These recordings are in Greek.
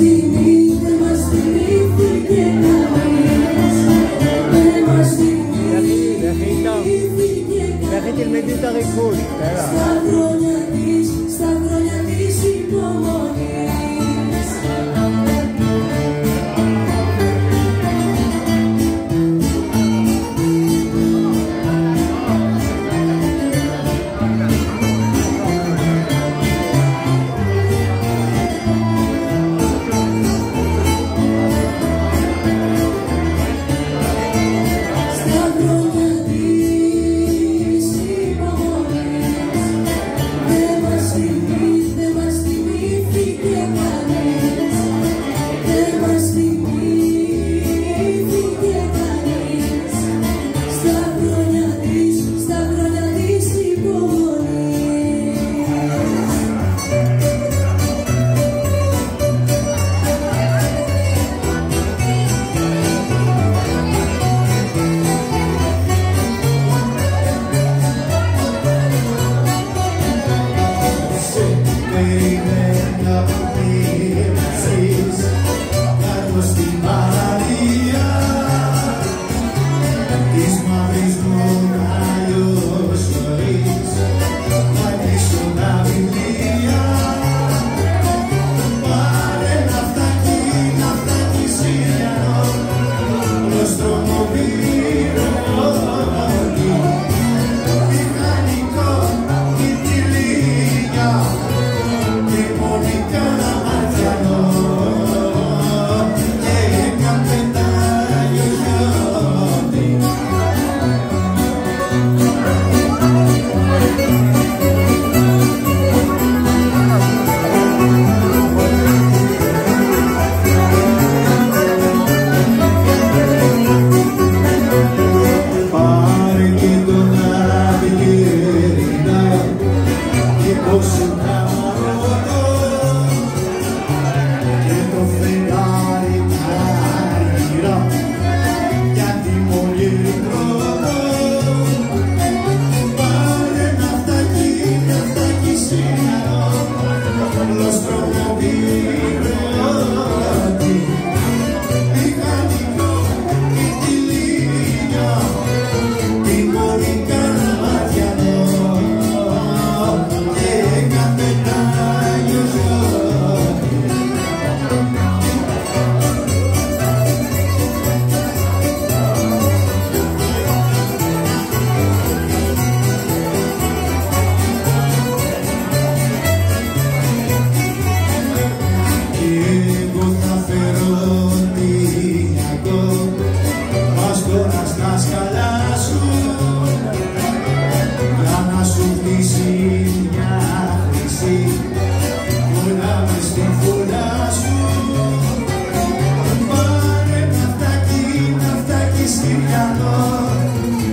στιγμή, δεν μας θυμήθηκε κανείς Δεν μας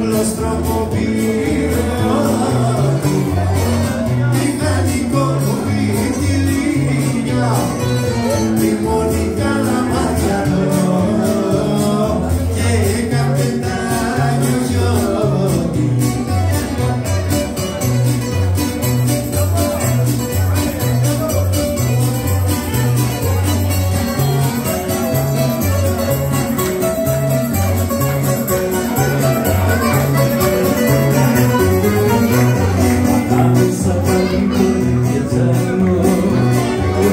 Los trombopines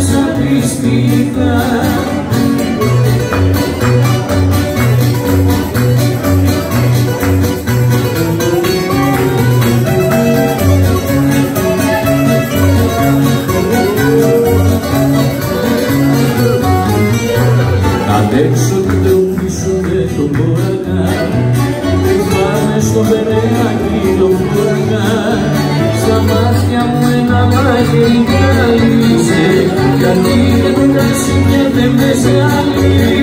απιστικά Αντέξω την τεχνήσω και τον πορακά Πάμε στο περαιάκι τον πορακά τα μάτια μου ένα μαχαίρι με γιατί δεν με και δεν με σε αλύσε